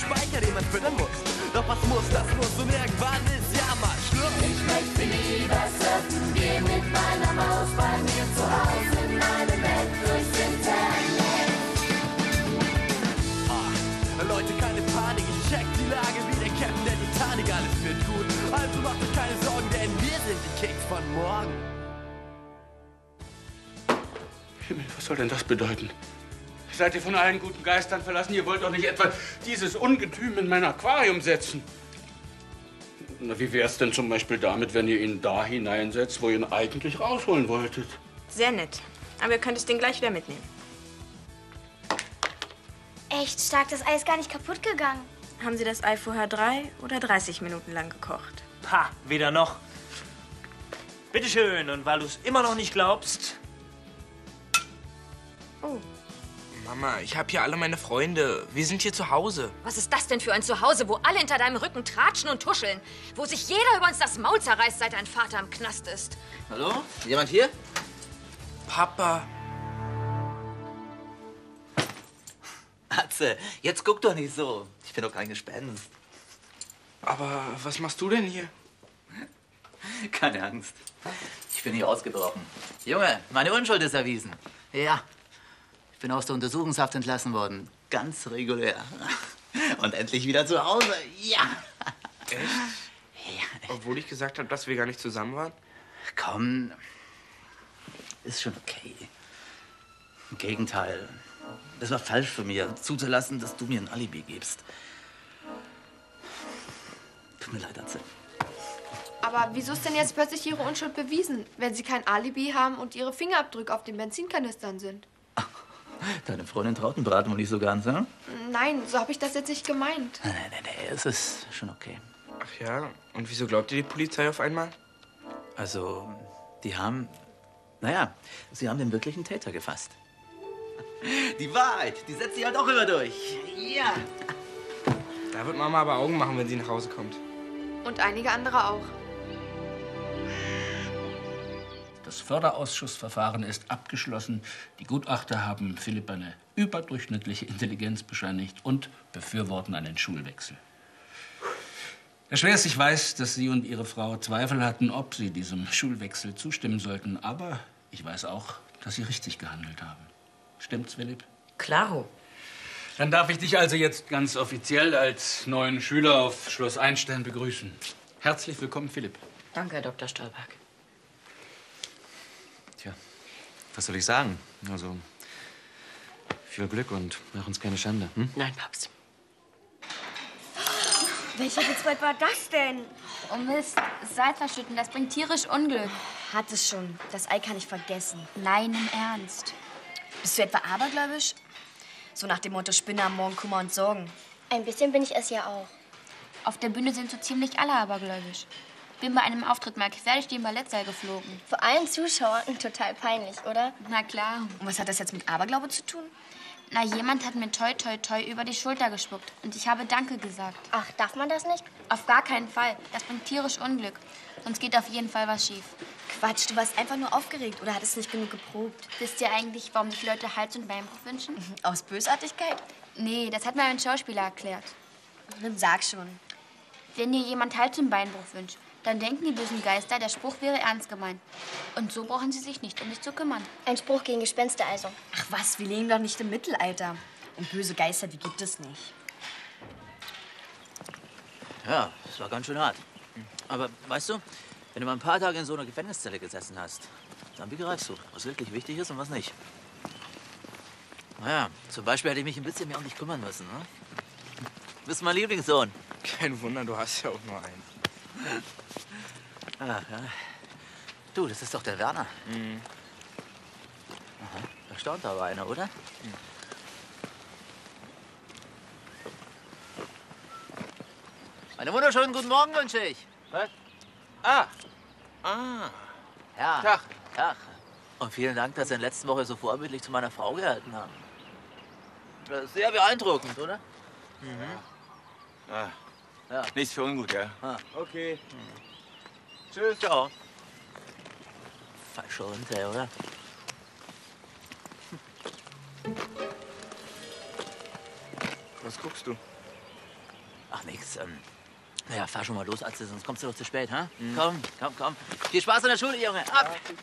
Riesenspeicher, den man füttern muss. Doch was muss, das muss und irgendwann ist ja mal Schluss. Ich möchte lieber surfen gehen mit meiner Maus bei mir zu Hause in meinem Bett durchs Internet. Ah, Leute, keine Panik, ich check die Lage wie der Captain der Titanic, alles wird gut. Also macht euch keine Sorgen, denn wir sind die Kicks von morgen. Himmel, was soll denn das bedeuten? Seid ihr von allen guten Geistern verlassen? Ihr wollt doch nicht etwa dieses Ungetüm in mein Aquarium setzen. Na, wie wär's denn zum Beispiel damit, wenn ihr ihn da hineinsetzt, wo ihr ihn eigentlich rausholen wolltet? Sehr nett. Aber ihr könnt das Ding gleich wieder mitnehmen. Echt stark, das Ei ist gar nicht kaputt gegangen. Haben Sie das Ei vorher drei oder 30 Minuten lang gekocht? Ha, weder noch. Bitteschön, und weil du es immer noch nicht glaubst, Oh. Mama, ich habe hier alle meine Freunde. Wir sind hier zu Hause. Was ist das denn für ein Zuhause, wo alle hinter deinem Rücken tratschen und tuscheln? Wo sich jeder über uns das Maul zerreißt, seit dein Vater im Knast ist? Hallo? Jemand hier? Papa. Atze, jetzt guck doch nicht so. Ich bin doch kein Gespenst. Aber was machst du denn hier? Keine Angst. Ich bin hier ausgebrochen. Junge, meine Unschuld ist erwiesen. Ja. Ich bin aus der Untersuchungshaft entlassen worden. Ganz regulär. Und endlich wieder zu Hause. Ja. Echt? Obwohl ich gesagt habe, dass wir gar nicht zusammen waren? Komm. Ist schon okay. Im Gegenteil. Es war falsch von mir, zuzulassen, dass du mir ein Alibi gibst. Tut mir leid, Atze. Aber wieso ist denn jetzt plötzlich Ihre Unschuld bewiesen, wenn Sie kein Alibi haben und Ihre Fingerabdrücke auf den Benzinkanistern sind? Deine Freundin Trautenbraten wohl nicht so ganz, ne? Nein, so habe ich das jetzt nicht gemeint. Nee, nee, nee, es ist schon okay. Ach ja, und wieso glaubt ihr die Polizei auf einmal? Also, die haben. Naja, sie haben den wirklichen Täter gefasst. Die Wahrheit, die setzt sie halt auch immer durch. Ja. Da wird Mama aber Augen machen, wenn sie nach Hause kommt. Und einige andere auch. Das Förderausschussverfahren ist abgeschlossen. Die Gutachter haben Philipp eine überdurchschnittliche Intelligenz bescheinigt und befürworten einen Schulwechsel. Herr Schwers, ich weiß, dass Sie und Ihre Frau Zweifel hatten, ob Sie diesem Schulwechsel zustimmen sollten. Aber ich weiß auch, dass Sie richtig gehandelt haben. Stimmt's, Philipp? Klaro. Dann darf ich dich also jetzt ganz offiziell als neuen Schüler auf Schloss Einstein begrüßen. Herzlich willkommen, Philipp. Danke, Herr Dr. Stolberg. Tja, was soll ich sagen? Also, viel Glück und mach uns keine Schande. Hm? Nein, Papst. Welcher Witzbold war das denn? Oh Mist, Salz verschütten, das bringt tierisch Unglück. Hat es schon. Das Ei kann ich vergessen. Nein, im Ernst. Bist du etwa abergläubisch? So nach dem Motto Spinner am Morgen Kummer und Sorgen. Ein bisschen bin ich es ja auch. Auf der Bühne sind so ziemlich alle abergläubisch. Bin bei einem Auftritt mal querlich den Ballettsaal geflogen. Vor allen Zuschauern total peinlich, oder? Na klar. Und was hat das jetzt mit Aberglaube zu tun? Na, jemand hat mir toi toi toi über die Schulter gespuckt und ich habe Danke gesagt. Ach, darf man das nicht? Auf gar keinen Fall. Das bringt tierisch Unglück. Sonst geht auf jeden Fall was schief. Quatsch, du warst einfach nur aufgeregt oder hattest nicht genug geprobt? Wisst ihr eigentlich, warum sich Leute Hals- und Beinbruch wünschen? Aus Bösartigkeit? Nee, das hat mir ein Schauspieler erklärt. Dann sag schon. Wenn dir jemand Hals- und Beinbruch wünscht, dann denken die bösen Geister, der Spruch wäre ernst gemeint. Und so brauchen sie sich nicht um dich zu kümmern. Ein Spruch gegen Gespenster also. Ach was, wir leben doch nicht im Mittelalter. Und böse Geister, die gibt es nicht. Ja, das war ganz schön hart. Aber weißt du, wenn du mal ein paar Tage in so einer Gefängniszelle gesessen hast, dann begreifst du, was wirklich wichtig ist und was nicht. Naja, zum Beispiel hätte ich mich ein bisschen mehr um dich kümmern müssen. Ne? Du bist mein Lieblingssohn. Kein Wunder, du hast ja auch nur einen. Ach, ja. Du, das ist doch der Werner. Mhm. Aha, da staunt aber einer, oder? Einen wunderschönen guten Morgen wünsche ich. Was? Ah. Ah. Ja. Tag. Tag. Und vielen Dank, dass Sie in der letzten Woche so vorbildlich zu meiner Frau gehalten haben. Ist sehr beeindruckend, oder? Mhm. Ah, Ja. nichts für ungut, ja? Ah. Okay. Tschüss. Ciao. Falsche Runde, oder? Was guckst du? Ach, nix. Ähm, naja, fahr schon mal los, Atze, sonst kommst du doch zu spät, ha? Komm, komm, komm. Viel Spaß in der Schule, Junge. Ab! Du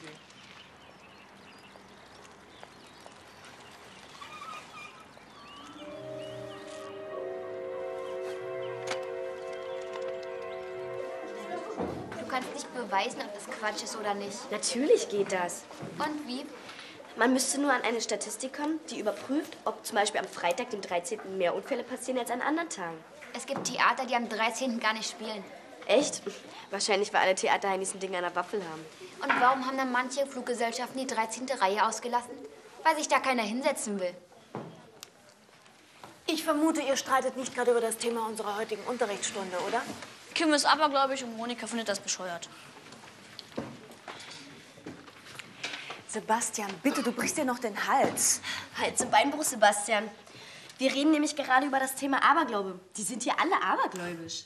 kannst nicht beweisen, ob das Quatsch ist oder nicht. Natürlich geht das. Und wie? Man müsste nur an eine Statistik kommen, die überprüft, ob zum Beispiel am Freitag, dem 13. mehr Unfälle passieren als an anderen Tagen. Es gibt Theater, die am 13. gar nicht spielen. Echt? Wahrscheinlich, weil alle Theaterheinis ein Ding an der Waffel haben. Und warum haben dann manche Fluggesellschaften die 13. Reihe ausgelassen? Weil sich da keiner hinsetzen will. Ich vermute, ihr streitet nicht gerade über das Thema unserer heutigen Unterrichtsstunde, oder? Kim ist abergläubig und Monika findet das bescheuert. Sebastian, bitte, du brichst dir noch den Hals. Halt zum Beinbruch, Sebastian. Wir reden nämlich gerade über das Thema Aberglaube. Die sind hier alle abergläubisch.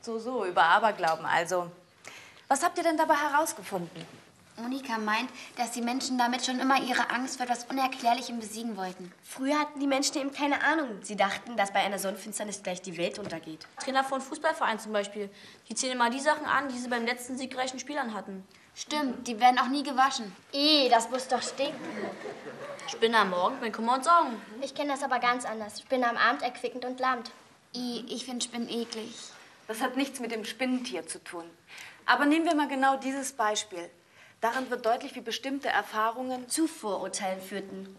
So, so, über Aberglauben also. Was habt ihr denn dabei herausgefunden? Monika meint, dass die Menschen damit schon immer ihre Angst vor etwas Unerklärlichem besiegen wollten. Früher hatten die Menschen eben keine Ahnung. Sie dachten, dass bei einer Sonnenfinsternis gleich die Welt untergeht. Trainer von Fußballvereinen zum Beispiel. Die zählen immer die Sachen an, die sie beim letzten siegreichen Spielern hatten. Stimmt, die werden auch nie gewaschen. Eh, das muss doch stinken. Spinne am Morgen, wenn Kummer und Sorgen. Ich kenne das aber ganz anders. Spinne am Abend erquickend und lahmt. I, ich finde Spinnen eklig. Das hat nichts mit dem Spinnentier zu tun. Aber nehmen wir mal genau dieses Beispiel. Darin wird deutlich, wie bestimmte Erfahrungen zu Vorurteilen führten.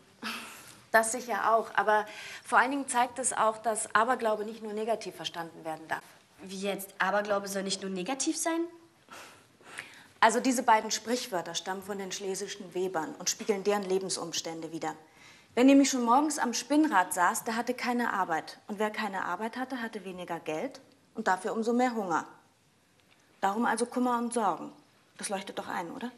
Das sicher auch. Aber vor allen Dingen zeigt es auch, dass Aberglaube nicht nur negativ verstanden werden darf. Wie jetzt? Aberglaube soll nicht nur negativ sein? Also diese beiden Sprichwörter stammen von den schlesischen Webern und spiegeln deren Lebensumstände wider. Wer nämlich schon morgens am Spinnrad saß, der hatte keine Arbeit. Und wer keine Arbeit hatte, hatte weniger Geld und dafür umso mehr Hunger. Darum also Kummer und Sorgen. Das leuchtet doch ein, oder?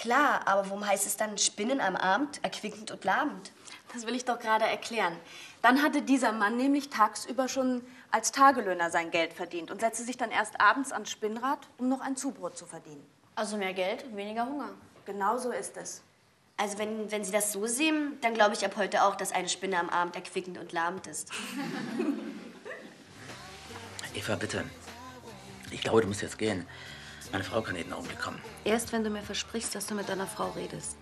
Klar, aber warum heißt es dann Spinnen am Abend, erquickend und lahmend? Das will ich doch gerade erklären. Dann hatte dieser Mann nämlich tagsüber schon als Tagelöhner sein Geld verdient und setzte sich dann erst abends ans Spinnrad, um noch ein Zubrot zu verdienen. Also mehr Geld, weniger Hunger. Genau so ist es. Also wenn, wenn Sie das so sehen, dann glaube ich ab heute auch, dass eine Spinne am Abend erquickend und lahmend ist. Eva, bitte. Ich glaube, du musst jetzt gehen. Meine Frau kann jeden Augenblick kommen. Erst wenn du mir versprichst, dass du mit deiner Frau redest.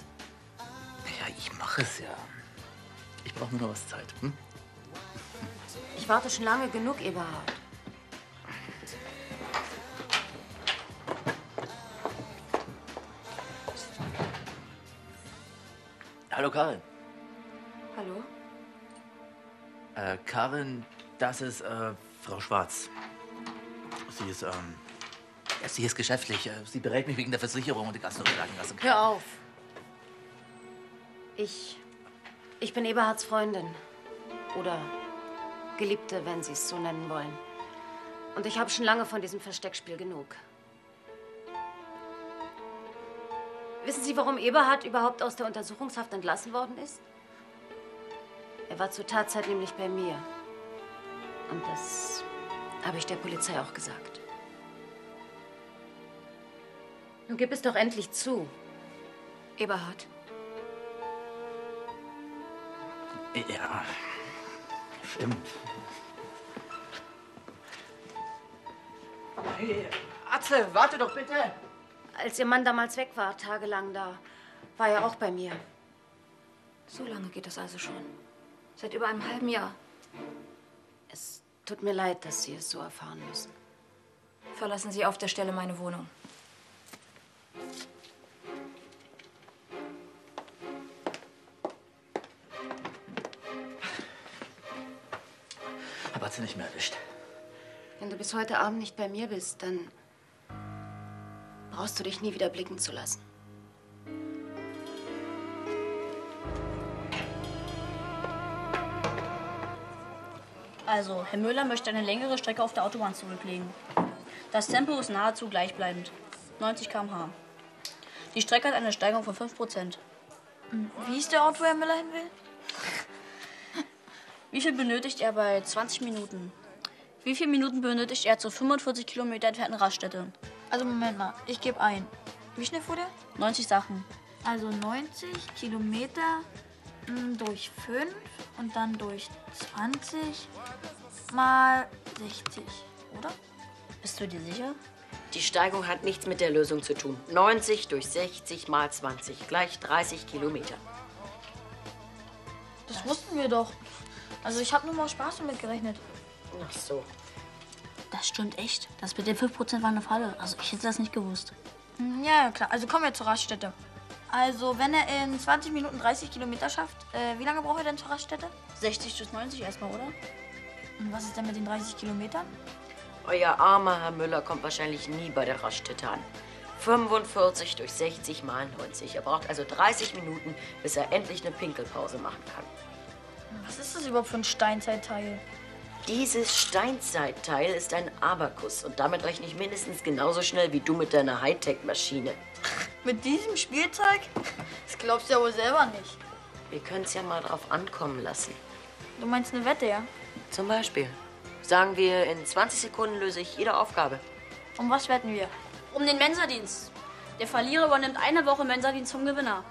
Ja, ich mache es ja. Ich brauche nur noch was Zeit. Hm? Ich warte schon lange genug, Eberhard. Hallo, Karin. Hallo? Äh, Karin, das ist äh, Frau Schwarz. Sie ist, ähm, ja, sie ist geschäftlich. Äh, Sie berät mich wegen der Versicherung und die ganzen Rücklagenlassung. Hör auf. Ich. Ich bin Eberhards Freundin. Oder Geliebte, wenn Sie es so nennen wollen. Und ich habe schon lange von diesem Versteckspiel genug. Wissen Sie, warum Eberhard überhaupt aus der Untersuchungshaft entlassen worden ist? Er war zur Tatzeit nämlich bei mir. Und das habe ich der Polizei auch gesagt. Nun gib es doch endlich zu. Eberhard. Ja, stimmt. Hey, Atze, warte doch bitte. Als Ihr Mann damals weg war, tagelang, da war er auch bei mir. So lange geht das also schon. Seit über einem halben Jahr. Es tut mir leid, dass Sie es so erfahren müssen. Verlassen Sie auf der Stelle meine Wohnung. Hab Atze nicht mehr erwischt. Wenn du bis heute Abend nicht bei mir bist, dann brauchst du dich nie wieder blicken zu lassen. Also, Herr Müller möchte eine längere Strecke auf der Autobahn zurücklegen. Das Tempo ist nahezu gleichbleibend. 90 km/h. Die Strecke hat eine Steigung von 5%. Wie ist der Ort, wo Herr Müller hin will? Wie viel benötigt er bei 20 Minuten? Wie viele Minuten benötigt er zur 45 Kilometer entfernten Raststätte? Also Moment mal, ich gebe ein. Wie schnell fuhr der? 90 Sachen. Also 90 Kilometer mh, durch 5 und dann durch 20 mal 60. oder? Bist du dir sicher? Die Steigung hat nichts mit der Lösung zu tun. 90 durch 60 mal 20 gleich 30 Kilometer. Das wussten wir doch. Also ich habe nur mal Spaß damit gerechnet. Ach so. Das stimmt echt. Das mit den 5% war eine Falle. Also ich hätte das nicht gewusst. Hm, Ja, ja, klar. Also kommen wir zur Raststätte. Also, wenn er in 20 Minuten 30 Kilometer schafft, äh, wie lange braucht er denn zur Raststätte? 60 bis 90 erstmal, oder? Und was ist denn mit den 30 Kilometern? Euer armer Herr Müller kommt wahrscheinlich nie bei der Raststätte an. 45 durch 60 mal 90. Er braucht also 30 Minuten, bis er endlich eine Pinkelpause machen kann. Was ist das überhaupt für ein Steinzeitteil? Dieses Steinzeitteil ist ein Abakus und damit rechne ich mindestens genauso schnell wie du mit deiner Hightech-Maschine. Mit diesem Spielzeug? Das glaubst du ja wohl selber nicht. Wir können es ja mal drauf ankommen lassen. Du meinst eine Wette, ja? Zum Beispiel. Sagen wir, in 20 Sekunden löse ich jede Aufgabe. Um was wetten wir? Um den Mensadienst. Der Verlierer übernimmt eine Woche Mensadienst vom Gewinner.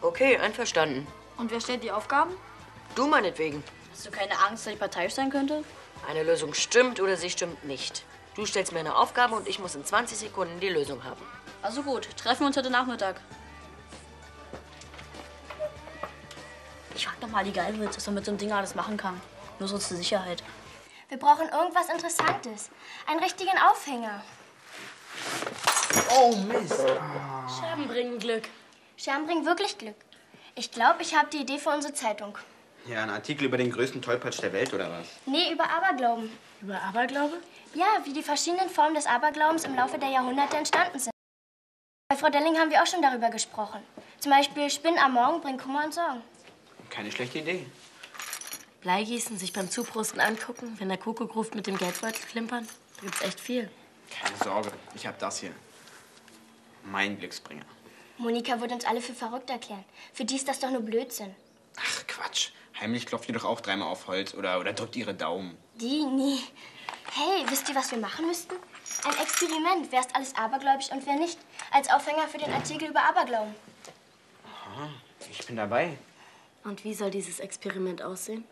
Okay, einverstanden. Und wer stellt die Aufgaben? Du meinetwegen. Hast du keine Angst, dass ich parteiisch sein könnte? Eine Lösung stimmt oder sie stimmt nicht. Du stellst mir eine Aufgabe und ich muss in 20 Sekunden die Lösung haben. Also gut, treffen wir uns heute Nachmittag. Ich frag doch mal die Geilwitz, was man mit so einem Ding alles machen kann. Nur so zur Sicherheit. Wir brauchen irgendwas Interessantes. Einen richtigen Aufhänger. Oh, Mist. Scherben bringen Glück. Scherben bringen wirklich Glück. Ich glaube, ich habe die Idee für unsere Zeitung. Ja, ein Artikel über den größten Tollpatsch der Welt, oder was? Nee, über Aberglauben. Über Aberglaube? Ja, wie die verschiedenen Formen des Aberglaubens im Laufe der Jahrhunderte entstanden sind. Bei Frau Delling haben wir auch schon darüber gesprochen. Zum Beispiel Spinnen am Morgen bringen Kummer und Sorgen. Keine schlechte Idee. Bleigießen, sich beim Zuprusten angucken, wenn der Kuckuck ruft mit dem Geldbeutel klimpern. Da gibt's echt viel. Keine Sorge, ich hab das hier. Mein Glücksbringer. Monika wird uns alle für verrückt erklären. Für die ist das doch nur Blödsinn. Ach, Quatsch. Heimlich klopft ihr doch auch dreimal auf Holz oder, oder drückt ihre Daumen. Die nie. Hey, wisst ihr, was wir machen müssten? Ein Experiment. Wer ist alles abergläubisch und wer nicht? Als Aufhänger für den Artikel über Aberglauben. Aha, ich bin dabei. Und wie soll dieses Experiment aussehen?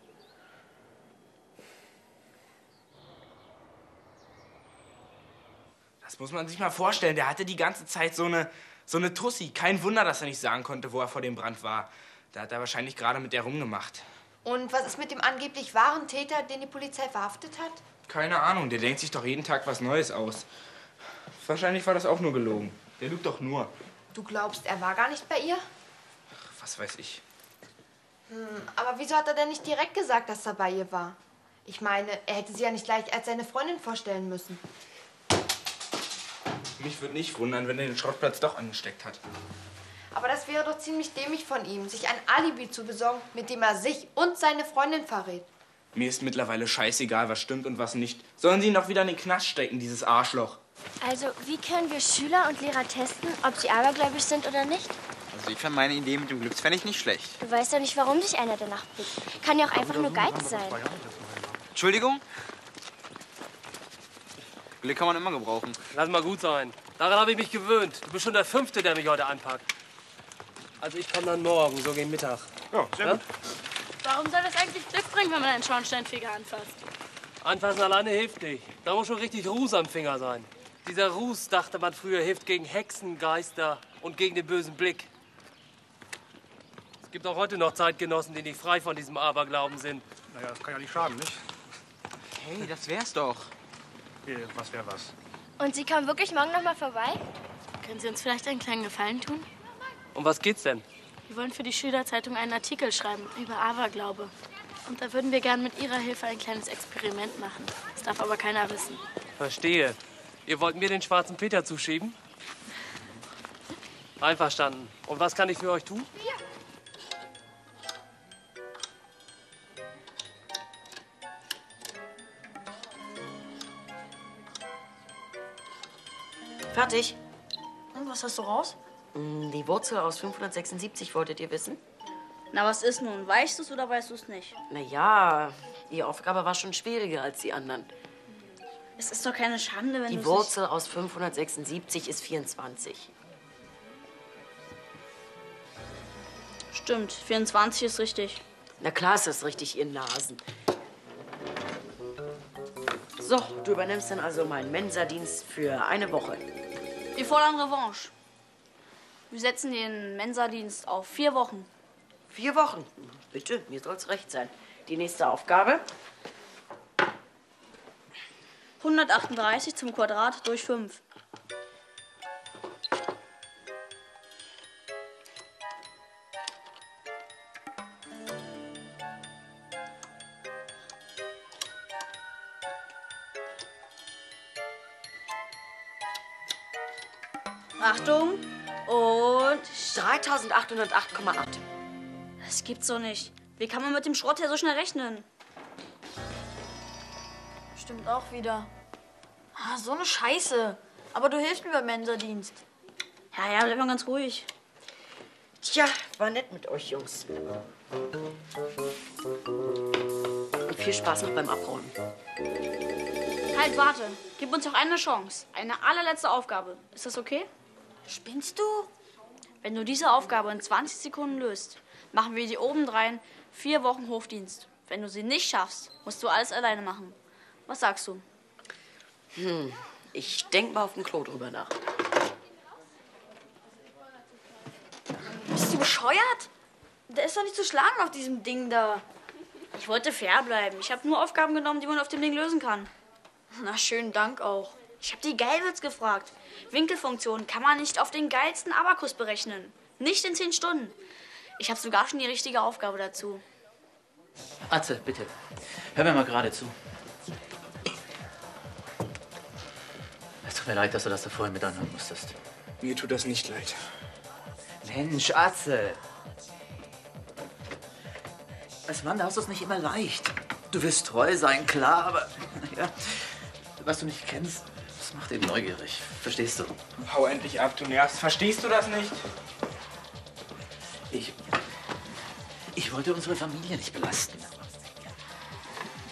Das muss man sich mal vorstellen. Der hatte die ganze Zeit so eine, so eine Tussi. Kein Wunder, dass er nicht sagen konnte, wo er vor dem Brand war. Da hat er wahrscheinlich gerade mit der rumgemacht. Und was ist mit dem angeblich wahren Täter, den die Polizei verhaftet hat? Keine Ahnung, der denkt sich doch jeden Tag was Neues aus. Wahrscheinlich war das auch nur gelogen. Der lügt doch nur. Du glaubst, er war gar nicht bei ihr? Was weiß ich. Hm, aber wieso hat er denn nicht direkt gesagt, dass er bei ihr war? Ich meine, er hätte sie ja nicht gleich als seine Freundin vorstellen müssen. Mich würde nicht wundern, wenn er den Schrottplatz doch angesteckt hat. Aber das wäre doch ziemlich dämlich von ihm, sich ein Alibi zu besorgen, mit dem er sich und seine Freundin verrät. Mir ist mittlerweile scheißegal, was stimmt und was nicht. Sollen sie ihn doch wieder in den Knast stecken, dieses Arschloch. Also, wie können wir Schüler und Lehrer testen, ob sie abergläubisch sind oder nicht? Also ich fand meine Idee mit dem Glückspfennig nicht schlecht. Du weißt doch nicht, warum dich einer danach blickt. Kann ja auch einfach nur Geiz sein. Entschuldigung? Glück kann man immer gebrauchen. Lass mal gut sein. Daran habe ich mich gewöhnt. Du bist schon der Fünfte, der mich heute anpackt. Also ich komme dann morgen, so gegen Mittag. Ja, sehr gut. Warum soll das eigentlich Glück bringen, wenn man einen Schornsteinfeger anfasst? Anfassen alleine hilft nicht. Da muss schon richtig Ruß am Finger sein. Dieser Ruß, dachte man früher, hilft gegen Hexen, Geister und gegen den bösen Blick. Es gibt auch heute noch Zeitgenossen, die nicht frei von diesem Aberglauben sind. Naja, das kann ja nicht schaden, nicht? Hey, das wär's doch. Hier, was wäre was? Und Sie kommen wirklich morgen noch mal vorbei? Können Sie uns vielleicht einen kleinen Gefallen tun? Um was geht's denn? Wir wollen für die Schülerzeitung einen Artikel schreiben über Aberglaube. Und da würden wir gern mit Ihrer Hilfe ein kleines Experiment machen. Das darf aber keiner wissen. Verstehe. Ihr wollt mir den schwarzen Peter zuschieben? Einverstanden. Und was kann ich für euch tun? Fertig. Und was hast du raus? Hm, Die Wurzel aus 576 wolltet ihr wissen? Na, was ist nun? Weißt du es oder weißt du es nicht? Na ja, die Aufgabe war schon schwieriger als die anderen. Es ist doch keine Schande, wenn Die du Wurzel aus 576 ist 24. Stimmt, 24 ist richtig. Na klar ist das richtig, ihr Nasen. So, du übernimmst dann also meinen Mensadienst für eine Woche. Wir fordern Revanche. Wir setzen den Mensadienst auf vier Wochen. Vier Wochen? Bitte, mir soll's recht sein. Die nächste Aufgabe? 138 zum Quadrat durch 5. Achtung und 3808,8. Das gibt's doch nicht. Wie kann man mit dem Schrott her so schnell rechnen? Stimmt auch wieder. Ah, so eine Scheiße. Aber du hilfst mir beim Mensa-Dienst. Ja, ja, bleib mal ganz ruhig. Tja, war nett mit euch Jungs. Und viel Spaß noch beim Abholen. Halt, warte. Gib uns noch eine Chance. Eine allerletzte Aufgabe. Ist das okay? Spinnst du? Wenn du diese Aufgabe in 20 Sekunden löst, machen wir die obendrein vier Wochen Hofdienst. Wenn du sie nicht schaffst, musst du alles alleine machen. Was sagst du? Hm, ich denk mal auf dem Klo drüber nach. Bist du bescheuert? Der ist doch nicht zu schlagen auf diesem Ding da. Ich wollte fair bleiben. Ich habe nur Aufgaben genommen, die man auf dem Ding lösen kann. Na, schönen Dank auch. Ich habe die Geilwitz gefragt. Winkelfunktion kann man nicht auf den geilsten Abakus berechnen. Nicht in 10 Stunden. Ich habe sogar schon die richtige Aufgabe dazu. Atze, bitte. Hör mir mal gerade zu. Es tut mir leid, dass du das da vorhin mit anhören musstest. Mir tut das nicht leid. Mensch, Atze. Als Mann hast du es nicht immer leicht. Du willst treu sein, klar, aber ja, was du nicht kennst, das macht eben neugierig. Verstehst du? Hau endlich ab, du nervst. Verstehst du das nicht? Ich. Ich wollte unsere Familie nicht belasten.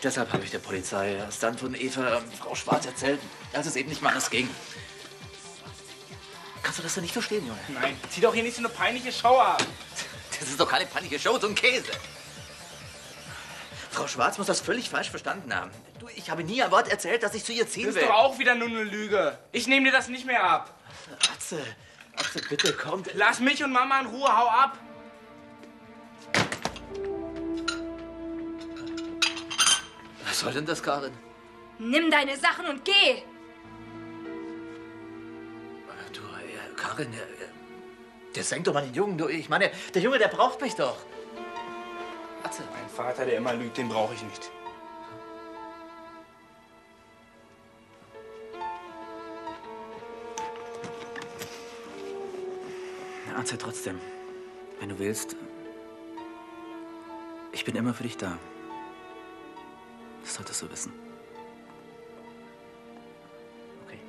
Deshalb habe ich der Polizei erst dann von Eva ähm, Frau Schwarz erzählt, als es eben nicht mal anders ging. Kannst du das denn nicht verstehen, Junge? Nein, zieh doch hier nicht so eine peinliche Show ab. Das ist doch keine peinliche Show, so ein Käse. Frau Schwarz muss das völlig falsch verstanden haben. Ich habe nie ein Wort erzählt, dass ich zu ihr ziehen Das will. ist doch auch wieder nur eine Lüge. Ich nehme dir das nicht mehr ab. Atze, Atze, bitte, komm. Lass mich und Mama in Ruhe, hau ab. Was soll denn das, Karin? Nimm deine Sachen und geh! Du, äh, Karin, äh, der senkt doch mal den Jungen. Du, ich meine, der Junge, der braucht mich doch. Atze. Mein Vater, der immer lügt, den brauche ich nicht. Atze, trotzdem, wenn du willst, ich bin immer für dich da. Das solltest du wissen. Okay.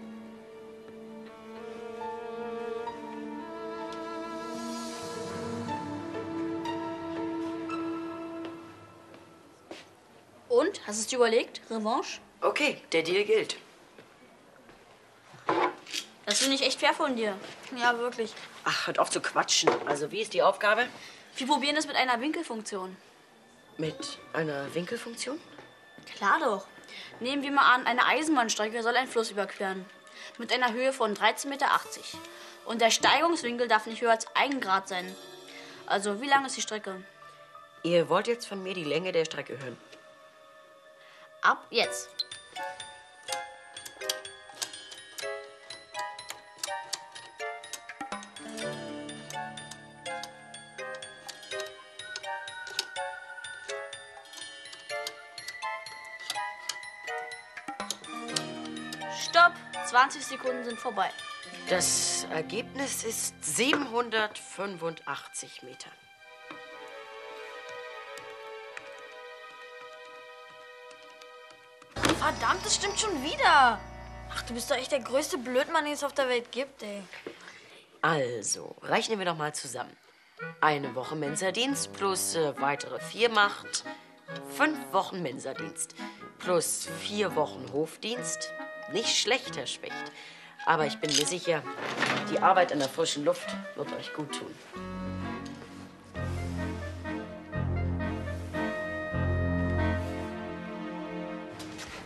Und? Hast du es dir überlegt? Revanche? Okay, der Deal gilt. Das finde ich echt fair von dir. Ja, wirklich. Ach, hört auf zu quatschen. Also, wie ist die Aufgabe? Wir probieren es mit einer Winkelfunktion. Mit einer Winkelfunktion? Klar doch. Nehmen wir mal an, eine Eisenbahnstrecke soll einen Fluss überqueren. Mit einer Höhe von 13,80 Meter. Und der Steigungswinkel darf nicht höher als 1 Grad sein. Also, wie lang ist die Strecke? Ihr wollt jetzt von mir die Länge der Strecke hören. Ab jetzt. 20 Sekunden sind vorbei. Das Ergebnis ist 785 Meter. Verdammt, das stimmt schon wieder. Ach, du bist doch echt der größte Blödmann, den es auf der Welt gibt, ey. Also, rechnen wir doch mal zusammen. Eine Woche Mensadienst plus äh, weitere vier macht fünf Wochen Mensadienst plus vier Wochen Hofdienst. Nicht schlecht, Herr Specht. Aber ich bin mir sicher, die Arbeit in der frischen Luft wird euch gut tun.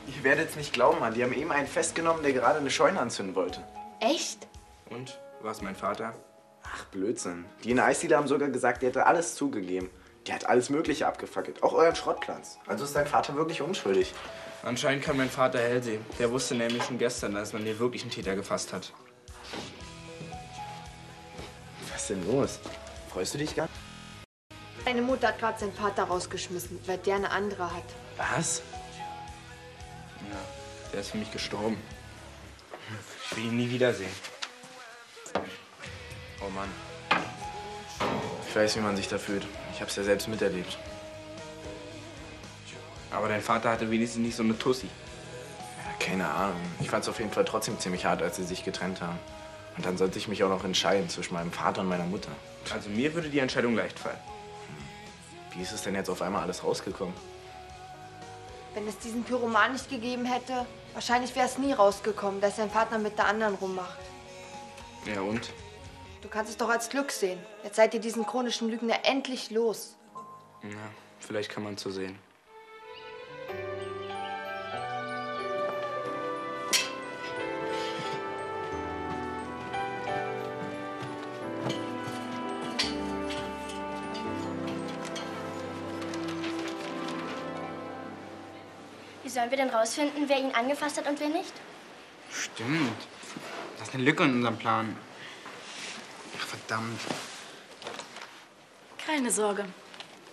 Ihr Ihr werdet's nicht glauben, Mann. Die haben eben einen festgenommen, der gerade eine Scheune anzünden wollte. Echt? Und? Was, mein Vater? Ach, Blödsinn. Die in der Eisdiele haben sogar gesagt, der hätte alles zugegeben. Der hat alles Mögliche abgefackelt, auch euren Schrottplatz. Also ist dein Vater wirklich unschuldig. Anscheinend kann mein Vater hell sehen. Der wusste nämlich schon gestern, dass man den wirklichen Täter gefasst hat. Was ist denn los? Freust du dich gar Deine Mutter hat gerade seinen Vater rausgeschmissen, weil der eine andere hat. Was? Ja, der ist für mich gestorben. Ich will ihn nie wiedersehen. Oh Mann. Ich weiß, wie man sich da fühlt. Ich hab's ja selbst miterlebt. Aber dein Vater hatte wenigstens nicht so eine Tussi. Ja, keine Ahnung. Ich fand's auf jeden Fall trotzdem ziemlich hart, als sie sich getrennt haben. Und dann sollte ich mich auch noch entscheiden zwischen meinem Vater und meiner Mutter. Also mir würde die Entscheidung leicht fallen. Wie ist es denn jetzt auf einmal alles rausgekommen? Wenn es diesen Pyroman nicht gegeben hätte, wahrscheinlich wäre es nie rausgekommen, dass sein Vater mit der anderen rummacht. Ja und? Du kannst es doch als Glück sehen. Jetzt seid ihr diesen chronischen Lügner endlich los. Ja, vielleicht kann man so sehen. Sollen wir denn rausfinden, wer ihn angefasst hat und wer nicht? Stimmt. Das ist eine Lücke in unserem Plan. Ach, verdammt. Keine Sorge.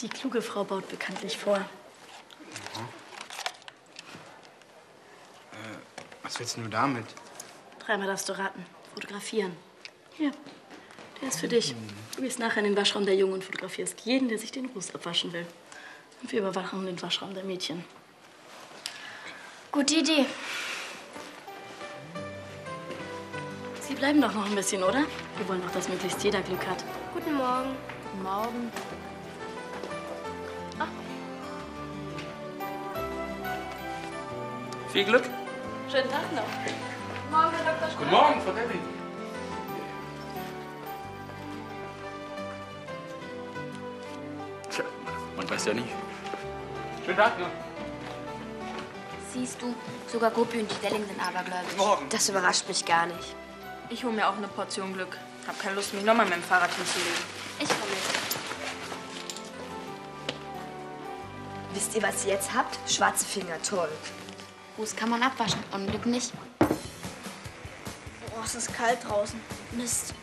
Die kluge Frau baut bekanntlich vor. Äh, was willst du nur damit? Dreimal darfst du raten. Fotografieren. Hier. Der ist für dich. Du gehst nachher in den Waschraum der Jungen und fotografierst jeden, der sich den Ruß abwaschen will. Und wir überwachen den Waschraum der Mädchen. Gute Idee. Sie bleiben doch noch ein bisschen, oder? Wir wollen doch, dass möglichst jeder Glück hat. Guten Morgen. Guten Morgen. Viel Glück. Schönen Tag noch. Morgen, Herr Dr. Guten Morgen, Frau Delling. Tja, man weiß ja nicht. Schönen Tag noch. Siehst du, sogar Gopi und die Delling sind abergläubig. Morgen. Das überrascht mich gar nicht. Ich hole mir auch eine Portion Glück. Hab keine Lust, mich nochmal mit dem Fahrrad hinzulegen. Ich komme mit. Wisst ihr, was ihr jetzt habt? Schwarze Finger, toll. Ruß kann man abwaschen und Glück nicht. Oh, es ist kalt draußen. Mist.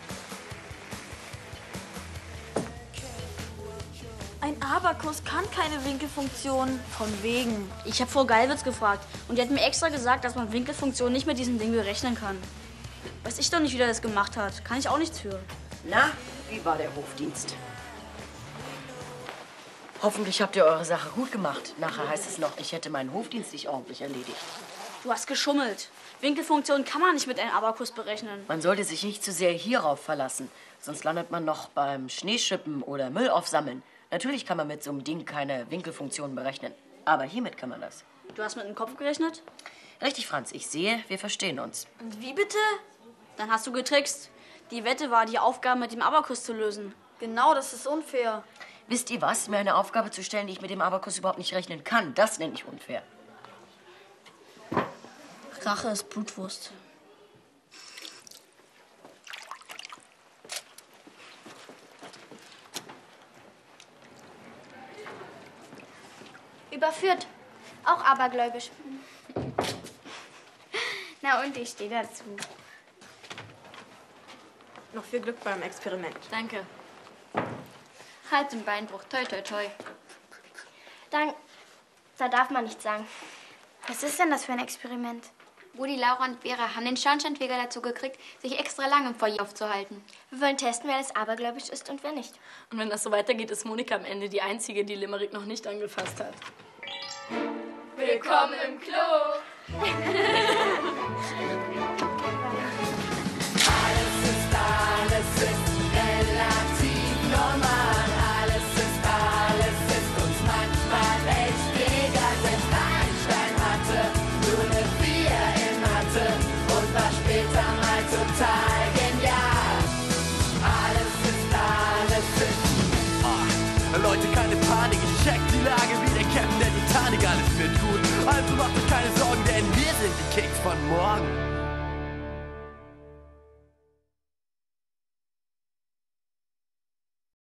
Abakus kann keine Winkelfunktion. Von wegen. Ich habe Frau Geilwitz gefragt und die hat mir extra gesagt, dass man Winkelfunktion nicht mit diesem Ding berechnen kann. Weiß ich doch nicht, wie der das gemacht hat. Kann ich auch nichts für. Na, wie war der Hofdienst? Hoffentlich habt ihr eure Sache gut gemacht. Nachher heißt es noch, ich hätte meinen Hofdienst nicht ordentlich erledigt. Du hast geschummelt. Winkelfunktion kann man nicht mit einem Abakus berechnen. Man sollte sich nicht zu sehr hierauf verlassen, sonst landet man noch beim Schneeschippen oder Müll aufsammeln. Natürlich kann man mit so einem Ding keine Winkelfunktion berechnen, aber hiermit kann man das. Du hast mit dem Kopf gerechnet? Richtig, Franz, ich sehe, wir verstehen uns. Und wie bitte? Dann hast du getrickst. Die Wette war, die Aufgabe mit dem Abakus zu lösen. Genau, das ist unfair. Wisst ihr was? Mir eine Aufgabe zu stellen, die ich mit dem Abakus überhaupt nicht rechnen kann, das nenne ich unfair. Rache ist Blutwurst. Überführt. Auch abergläubisch. Na und ich stehe dazu. Noch viel Glück beim Experiment. Danke. Hals- und Beinbruch. Toi, toi, toi. Dann, da darf man nichts sagen. Was ist denn das für ein Experiment? Rudi, Laura und Vera haben den Schornsteinfeger dazu gekriegt, sich extra lang im Feuer aufzuhalten. Wir wollen testen, wer das abergläubisch ist und wer nicht. Und wenn das so weitergeht, ist Monika am Ende die Einzige, die Limerick noch nicht angefasst hat. Willkommen im Klo. morgen.